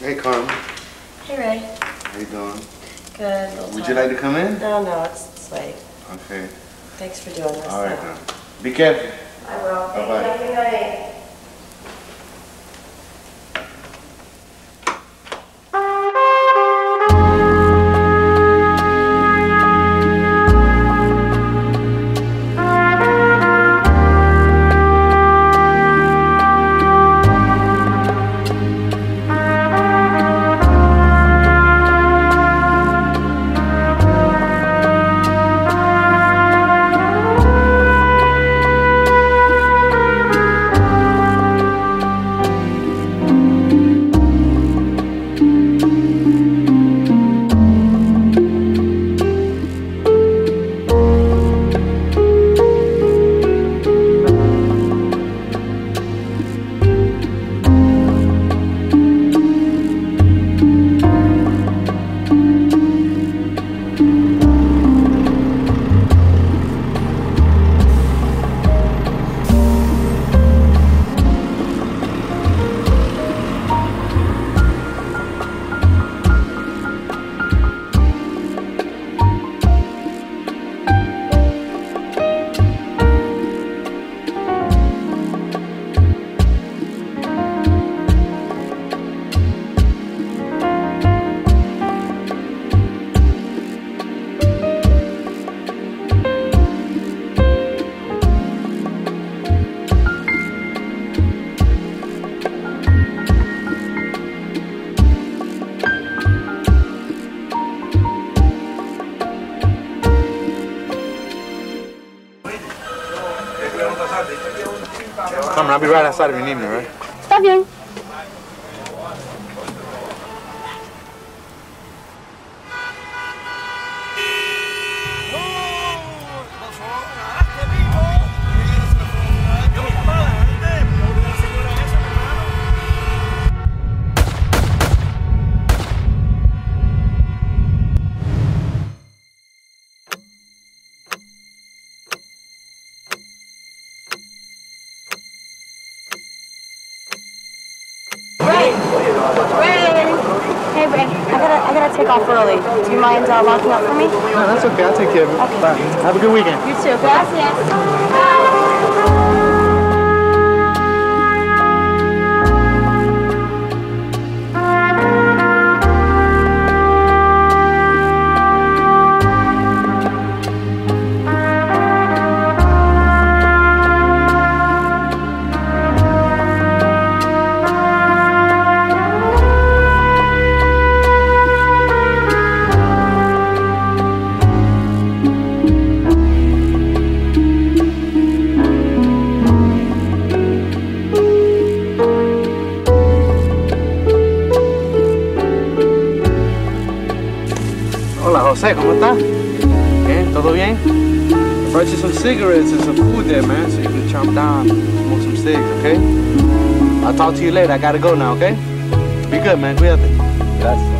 Hey, Carmen. Hey, Ray. How you doing? Good. Would you like to come in? No, no, it's, it's late. Okay. Thanks for doing this. All right, now. Be careful. I will. Bye-bye. I'll be right outside of your name, all right? Está bien. Ray! Hey, Ray. I gotta, I gotta take off early. Do you mind uh, locking up for me? No, that's okay. I'll take care of it. Okay. Bye. Have a good weekend. You too. Gracias. Jose. ¿Cómo estás? Bien, ¿todo bien? I brought you some cigarettes and some food there, man, so you can chomp down, smoke some cigs, okay? I'll talk to you later. I gotta go now, okay? Be good, man. Cuídate. Gracias.